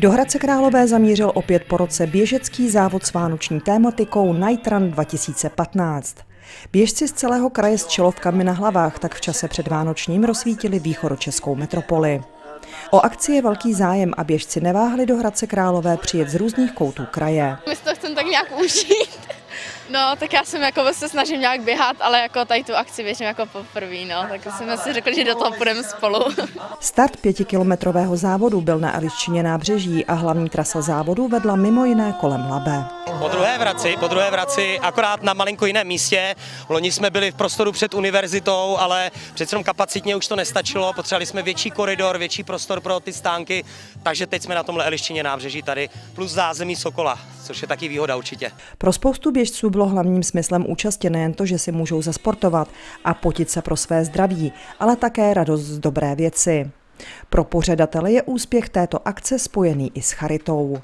Do Hradce Králové zamířil opět po roce běžecký závod s vánoční tématikou Night Run 2015. Běžci z celého kraje s čelovkami na hlavách tak v čase před Vánočním rozsvítili východočeskou metropoli. O akci je velký zájem a běžci neváhli do Hradce Králové přijet z různých koutů kraje. My to chceme tak nějak užít. No, tak já jsem jako se snažím nějak běhat, ale jako tady tu akci běžím jako poprvé, no, tak jsme si řekli, že do toho půjdeme spolu. Start pětikilometrového závodu byl na Eliščině nábřeží a hlavní trasa závodu vedla mimo jiné kolem Labe. Po druhé vraci, po druhé vraci, akorát na malinko jiném místě. Loni jsme byli v prostoru před univerzitou, ale přece jenom kapacitně už to nestačilo. Potřebovali jsme větší koridor, větší prostor pro ty stánky, takže teď jsme na tomhle Eliščině nábřeží tady, plus zázemí Sokola, což je taky výhoda určitě. Pro spoustu běžců bylo hlavním smyslem účasti nejen to, že si můžou zasportovat a potit se pro své zdraví, ale také radost z dobré věci. Pro pořadatele je úspěch této akce spojený i s charitou.